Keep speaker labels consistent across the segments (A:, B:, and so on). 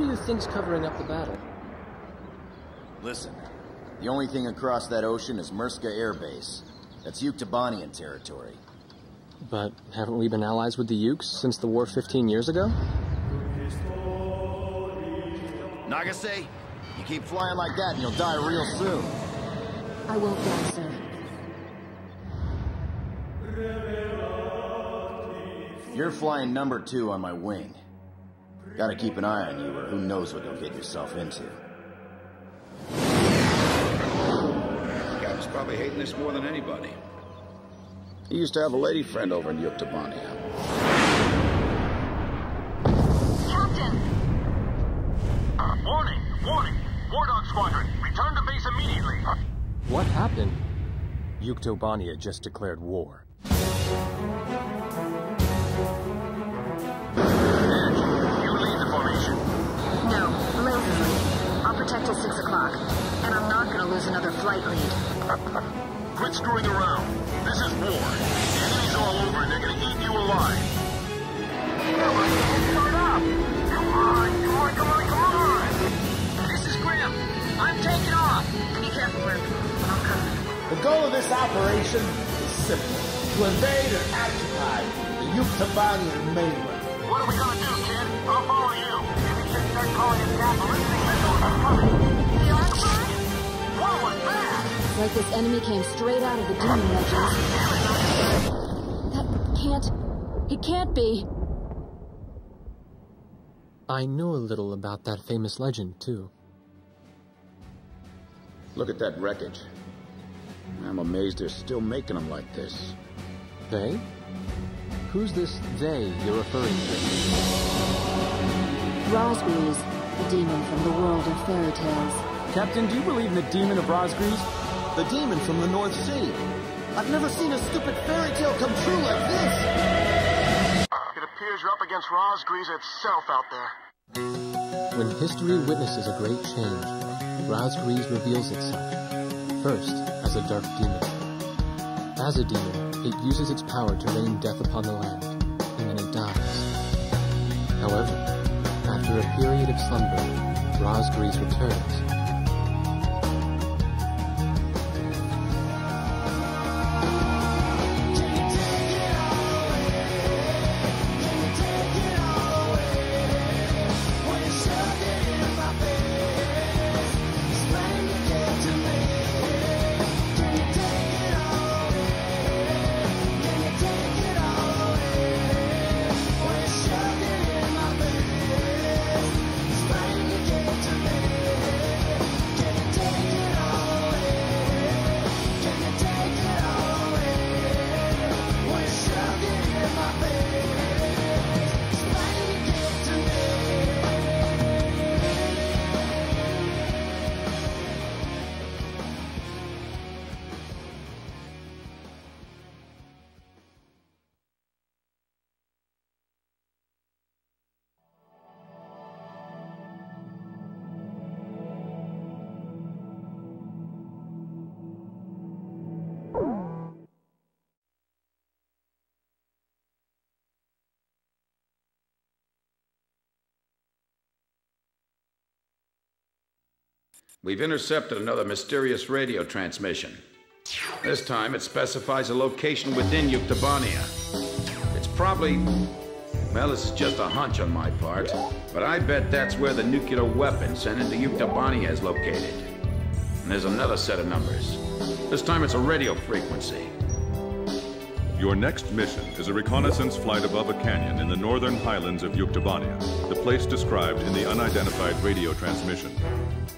A: do you think's covering up the battle?
B: Listen, the only thing across that ocean is Murska Air Base. That's Yuktobanian territory.
A: But haven't we been allies with the Ukes since the war 15 years ago?
B: Nagase, you keep flying like that and you'll die real soon.
C: I won't die, sir.
B: You're flying number two on my wing. Gotta keep an eye on you, or who knows what you'll get yourself into.
D: Captain's probably hating this more than anybody.
E: He used to have a lady friend over in Yuktobania.
C: Captain!
F: Uh, warning! Warning! War Dog Squadron, return to base immediately.
A: What happened? Yuktobania just declared war.
C: I'll till 6 o'clock. And I'm not gonna lose another flight lead.
F: Quit screwing around. This is war. The enemy's all over and they're gonna eat you alive. Start up! Come on, come on, come on, come on!
C: This is Grimm. I'm taking off. Be careful, Grimm. I'm coming.
G: The goal of this operation is simple. To invade and occupy the Yuktobanian mainland.
F: What are we gonna do, kid? I'll follow you. Maybe you should start calling it that ballistic missiles are coming.
C: The Arclight?
F: What was that?
C: It's like this enemy came straight out of the Demon Legends. That can't... It can't be.
A: I know a little about that famous legend, too.
E: Look at that wreckage. I'm amazed they're still making them like this.
A: They? Who's this they you're referring to?
C: Razgriz, the demon from the world of fairy tales.
G: Captain, do you believe in the demon of Razgriz? The demon from the North Sea. I've never seen a stupid fairy tale come true like this.
F: It appears you're up against Razgriz itself out there.
A: When history witnesses a great change, Razgriz reveals itself. First, as a dark demon. As a demon, it uses its power to rain death upon the land, and then it dies. However, after a period of slumber, Razgriz returns.
D: We've intercepted another mysterious radio transmission. This time it specifies a location within Yuktobania. It's probably. Well, this is just a hunch on my part, but I bet that's where the nuclear weapon sent into Yuktobania is located. And there's another set of numbers. This time it's a radio frequency.
H: Your next mission is a reconnaissance flight above a canyon in the northern highlands of Yuktobania, the place described in the unidentified radio transmission.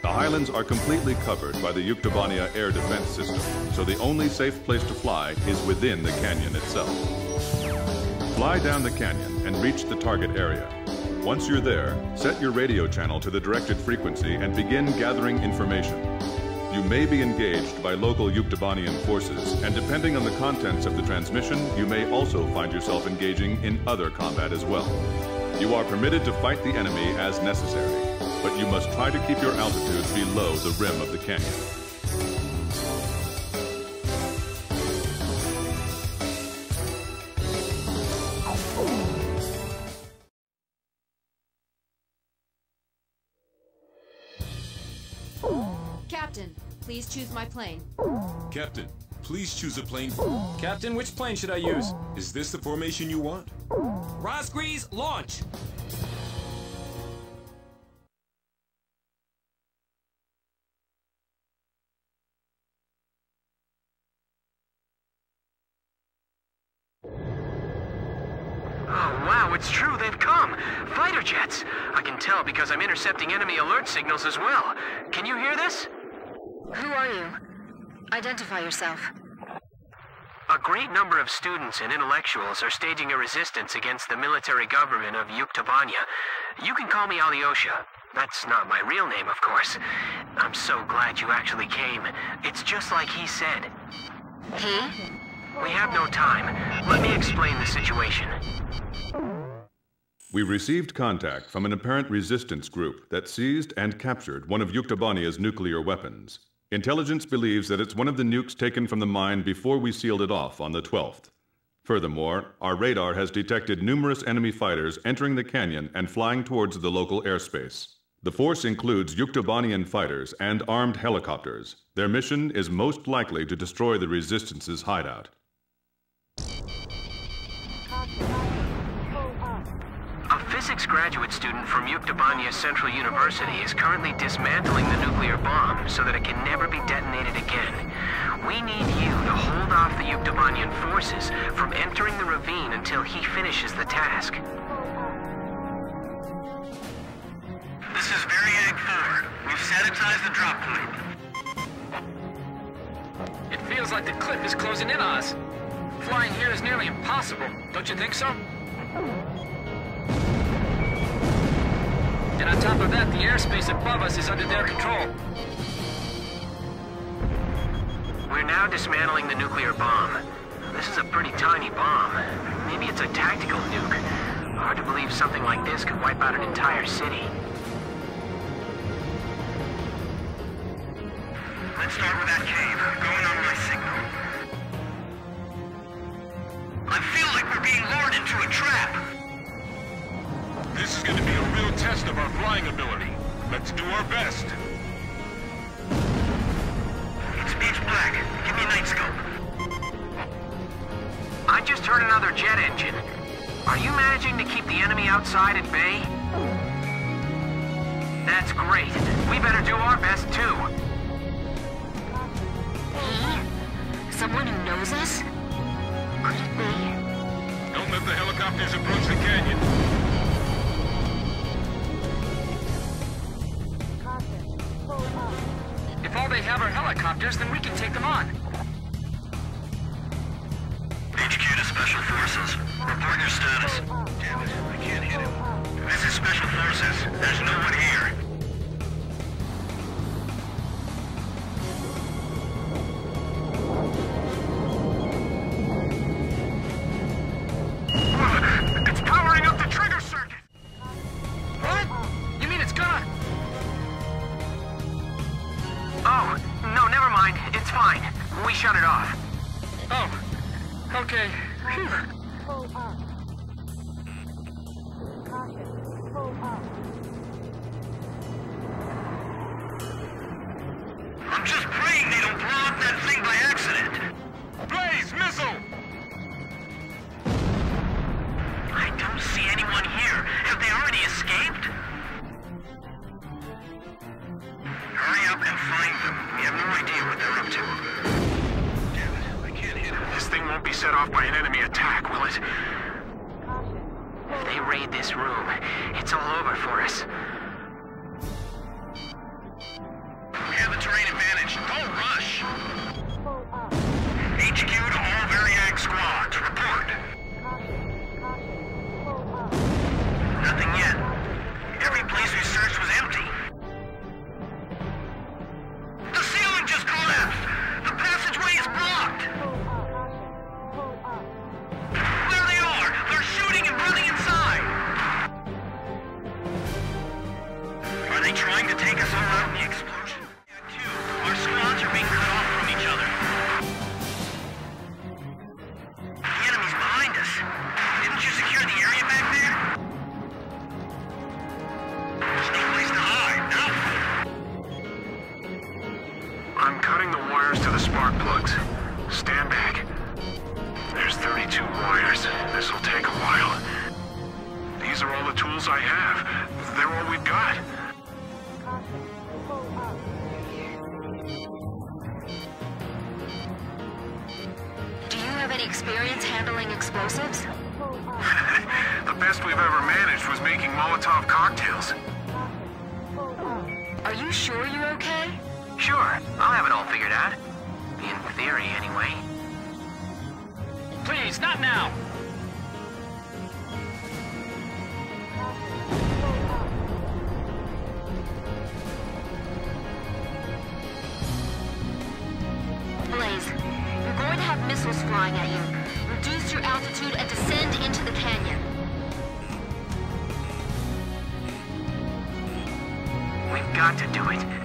H: The highlands are completely covered by the Yuktobania air defense system, so the only safe place to fly is within the canyon itself. Fly down the canyon and reach the target area. Once you're there, set your radio channel to the directed frequency and begin gathering information. You may be engaged by local Yuktobanian forces, and depending on the contents of the transmission, you may also find yourself engaging in other combat as well. You are permitted to fight the enemy as necessary, but you must try to keep your altitude below the rim of the canyon.
I: Choose my plane.
J: Captain, please choose a plane.
K: Captain, which plane should I use?
J: Is this the formation you want?
K: Razgriz, launch!
L: Oh, wow, it's true, they've come. Fighter jets. I can tell because I'm intercepting enemy alert signals as well. Can you hear this?
C: Who are you? Identify yourself.
L: A great number of students and intellectuals are staging a resistance against the military government of Yuktobania. You can call me Alyosha. That's not my real name, of course. I'm so glad you actually came. It's just like he said.
C: He?
L: We have no time. Let me explain the situation.
H: We received contact from an apparent resistance group that seized and captured one of Yuktobania's nuclear weapons. Intelligence believes that it's one of the nukes taken from the mine before we sealed it off on the 12th. Furthermore, our radar has detected numerous enemy fighters entering the canyon and flying towards the local airspace. The force includes Yuktobanian fighters and armed helicopters. Their mission is most likely to destroy the Resistance's hideout.
L: Physics graduate student from Yuktobania Central University is currently dismantling the nuclear bomb so that it can never be detonated again. We need you to hold off the Yuktobanian forces from entering the ravine until he finishes the task.
M: This is Variag 4. We've sanitized the drop point.
K: It feels like the cliff is closing in on us. Flying here is nearly impossible, don't you think so? And on top of that, the airspace above us is under their control.
L: We're now dismantling the nuclear bomb. This is a pretty tiny bomb. Maybe it's a tactical nuke. Hard to believe something like this could wipe out an entire city.
M: Let's start with that cave. Going on my signal. I feel like we're being lured into a trap.
F: This is going to be a real test of our flying ability. Let's do our best.
M: It's pitch black. Give me a night scope.
L: I just heard another jet engine. Are you managing to keep the enemy outside at bay? That's great. We better do our best too.
C: He? Someone who knows us? Could it be?
F: Don't let the helicopters approach the canyon.
K: Have are helicopters, then we can take them on.
M: HQ to Special Forces. Report your status. Damn it, I can't hit him. This is Special Forces. There's no one here.
K: Okay. Phew.
F: These are all the tools I have. They're all we've got.
C: Do you have any experience handling explosives?
F: the best we've ever managed was making Molotov cocktails.
C: Are you sure you're okay?
L: Sure, I'll have it all figured out. In theory, anyway.
K: Please, not now!
L: Got to do it.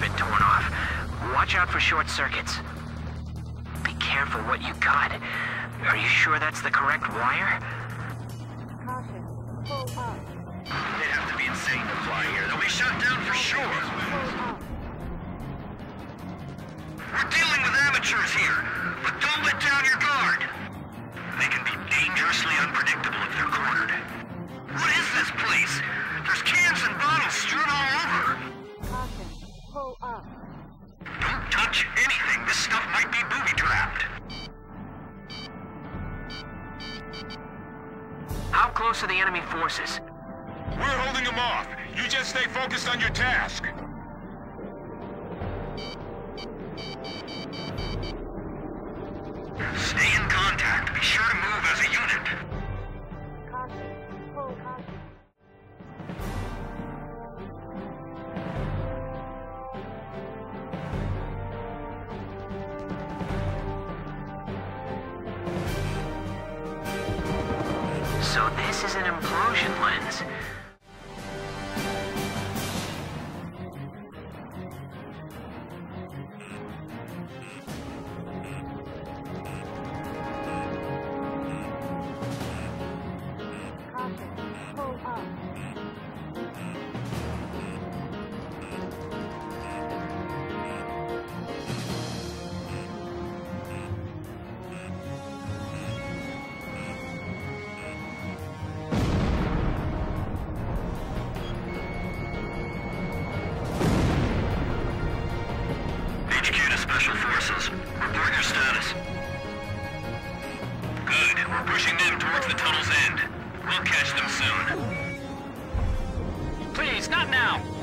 L: Been torn off. Watch out for short circuits. Be careful what you cut. Are you sure that's the correct wire?
M: They'd have to be insane to fly here. They'll be shot down for sure. We're dealing with amateurs here, but don't let down your guard. They can be dangerously unpredictable if they're cornered. What is this place? There's cans and bottles strewn all over. Don't touch anything. This stuff might be booby-trapped.
L: How close are the enemy forces?
F: We're holding them off. You just stay focused on your task.
M: The tunnel's end. We'll catch them soon.
K: Please, not now!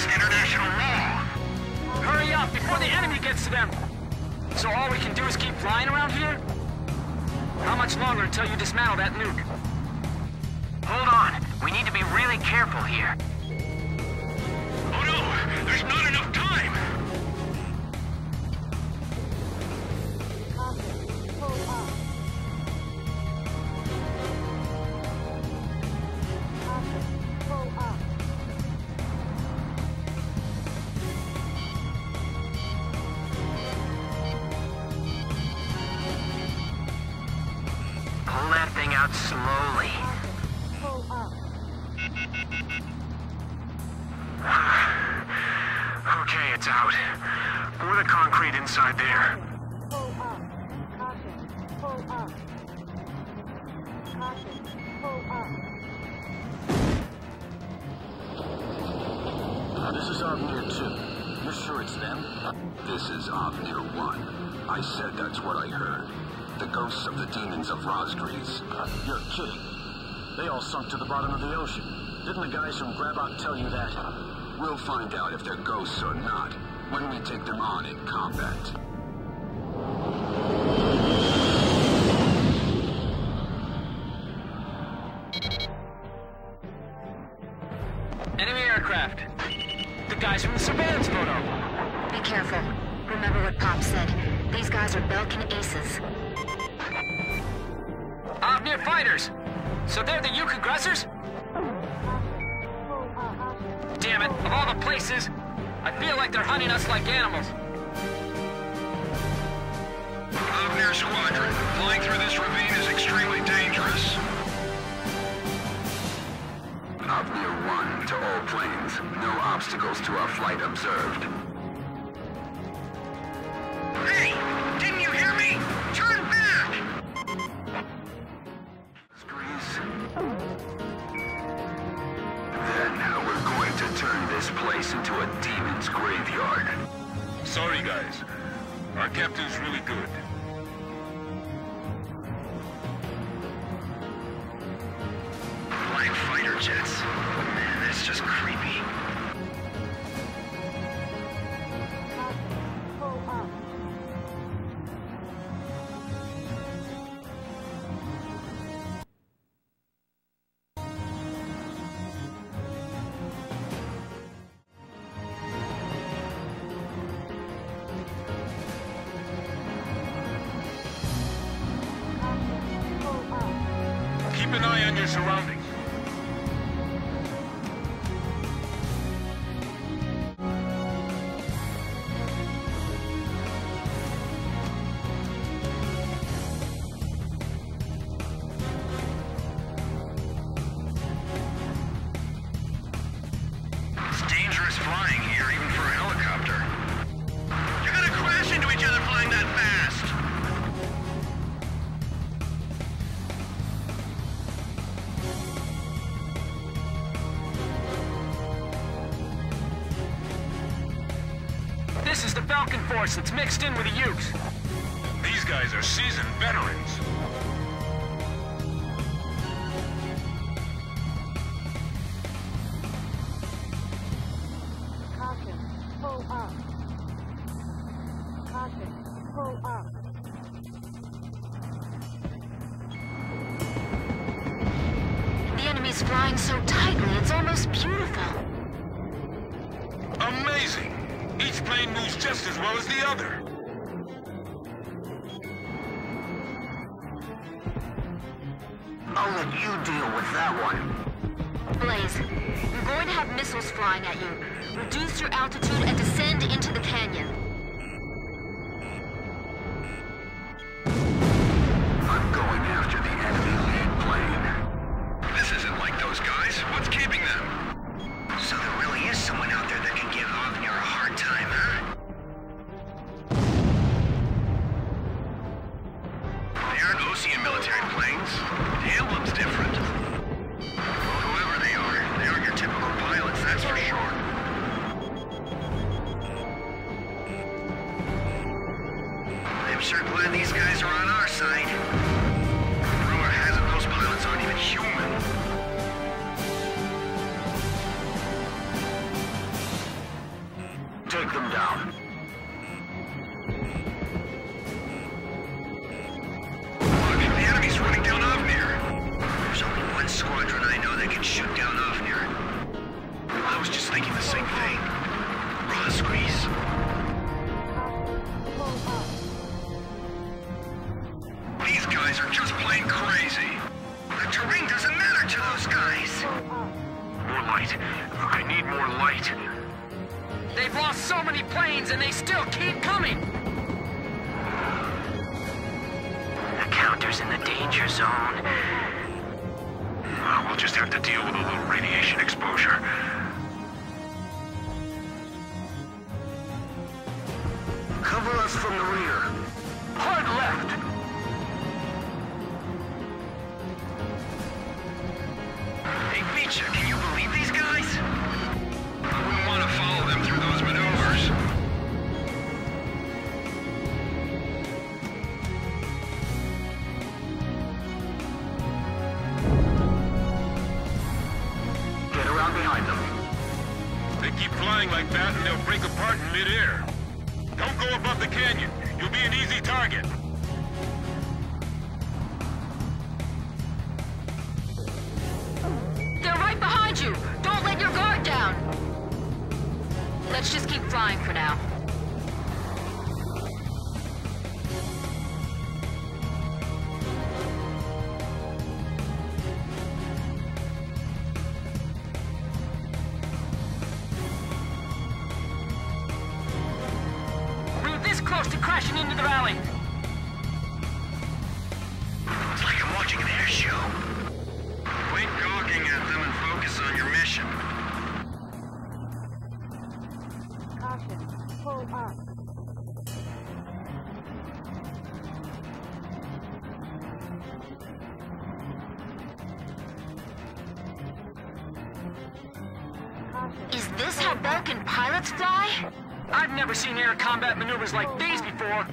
M: Against international law.
K: Hurry up before the enemy gets to them! So all we can do is keep flying around here? How much longer until you dismantle that nuke?
L: Hold on. We need to be really careful here.
F: Oh no! There's not enough time! It's out. Pour the concrete inside there.
G: Uh, this is Armor 2. You're
N: sure it's them?
O: This is Ofnir 1. I said that's what I heard. The ghosts of the demons of Razgriz.
N: Uh, you're kidding. They all sunk to the bottom of the ocean. Didn't the guys from Grabacr tell you that?
O: We'll find out if they're ghosts or not when we take them on in combat.
K: Enemy aircraft. The guys from the surveillance photo.
C: Be careful. Remember what Pop said. These guys are Belkan aces.
K: Ofnir fighters. So they're the Yuk aggressors? Damn it, of all the places, I feel like they're hunting us like animals.
M: Ofnir Squadron, flying through this ravine is extremely dangerous.
O: Ofnir 1 to all planes. No obstacles to our flight observed.
M: Fighter jets. Man, that's just creepy.
K: Force that's mixed in with the Ukes.
J: These guys are seasoned veterans.
P: Caution, pull up. Caution, pull up.
C: The enemy's flying so tightly, it's almost beautiful.
J: Amazing! Each plane moves just as well as the other.
O: I'll let you deal with that one.
C: Blaze, we're going to have missiles flying at you. Reduce your altitude and descend into the canyon.
O: I'm
M: sure glad these guys are on our side. Rumor has it those pilots aren't even human.
O: Take them down.
L: In the danger zone.
N: Uh, we'll just have to deal with a little radiation exposure.
M: guide you!
J: Don't
C: let your guard down! Let's just keep flying for now. Is this how Belkan pilots fly?
K: I've never seen air combat maneuvers like these before.